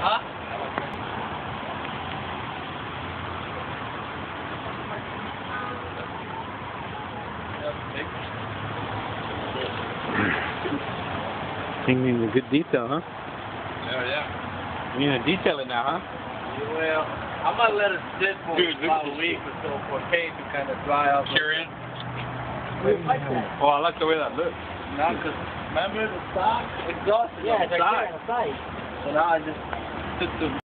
Huh? You mean a good detail, huh? Yeah, yeah. You need to detail it now, huh? Well, I'm gonna let it sit for Dude, about a week or so for paint to kind of dry out. Curious? Oh, I like the way that looks. Now, cause remember the stock exhaust is Yeah, on it's the right side. there on the